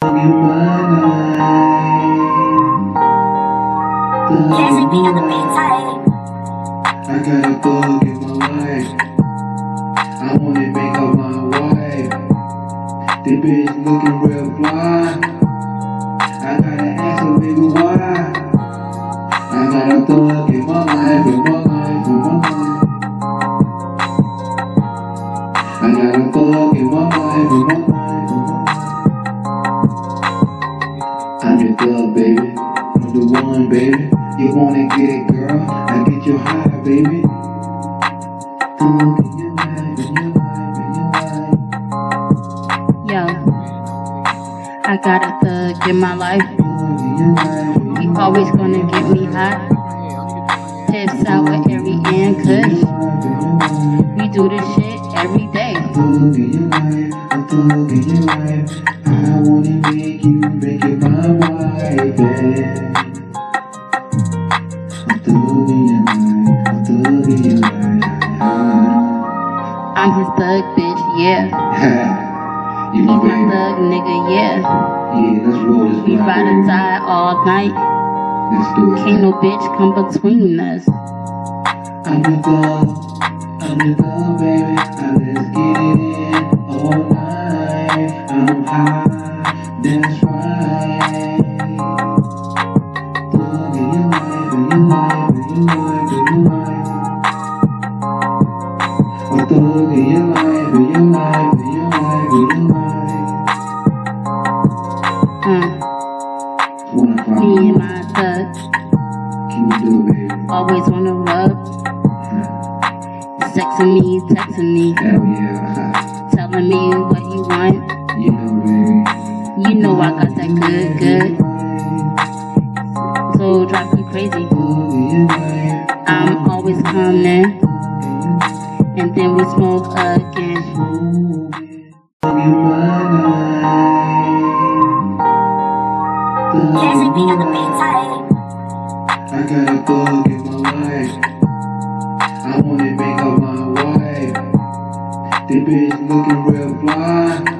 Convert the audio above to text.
I got a thug in my life. I wanna make her my wife. The bitch looking real fly. I gotta ask her, baby, why? I got a thug in my life, Thug, baby. I'm the one, baby. You wanna get it, girl? I get you high, baby. Yo, I got a thug in my life. Thug in your life, in He always gonna get me hot. Piss sour every and kush. We do this shit every day. Thug in your life, a thug in your life. I wanna make you, make you my wife, yeah. A thug in your life, a thug in. I'm his thug bitch, yeah. you my baby. thug nigga, yeah. Yeah, let's roll this We or baby. die all night. Let's do it. Can't no bitch come between us. I'm your thug, I'm your thug, baby. Now let's get it Uh, Wanna me and my Can we do it, baby? always on the rub. Sexing me, texting me, telling me what want. You know, baby. You know I got that good, good. So crazy. I'm always coming, and then we smoke again. Jesse B on the beat side. I got a thug in my life. I wanna make her my wife. The bitch looking real fly.